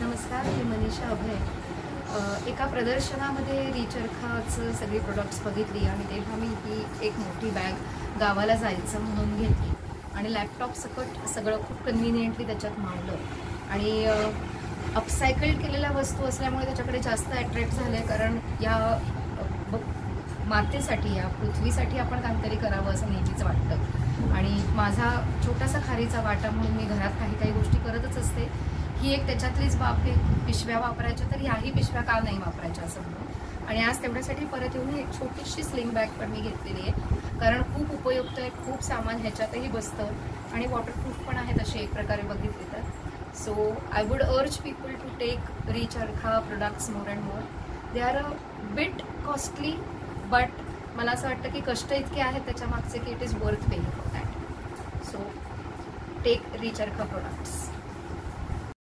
नमस्कार मी मनीषा अभय. एका प्रदर्शनामध्ये रिचरखाचं सगळी प्रोडक्ट्स बघितली आणि तेव्हा मी ही एक मोठी बॅग गावाला जायचं म्हणून घेतली. आणि लॅपटॉप सकट सगळं खूप कन्व्हिनियंटली त्याच्यात मांडलं आणि अपसायकल केलेल्या वस्तू असल्यामुळे त्याच्याकडे जास्त अट्रॅक्ट झाले कारण या ब- मातेसाठी या पृथ्वीसाठी आपण काहीतरी करावं असं नेहमीच वाटतं. आणि माझा छोटासा खारीचा वाटा म्हणून मी घरात काही ही एक त्याच्यातलीच बाब आहे पिशव्या वापरायच्या तर ह्याही पिशव्या का नाही वापरायच्या असं म्हणून. आणि आज तेवढ्यासाठी परत येऊन एक छोटीशी स्लिंग बॅग पण मी घेतलेली आहे. कारण खूप उपयुक्त आहे खूप सामान ह्याच्यातही बसतं. आणि वॉटरप्रूफ पण आहे तशी एक प्रकारे बघितली तर. So I would urge people to take rich अर्खा products more and more they are a bit costly but मला असं वाटतं की कष्ट इतके आहेत त्याच्या मागचे की it is worth paying for that so take rich अर्खा products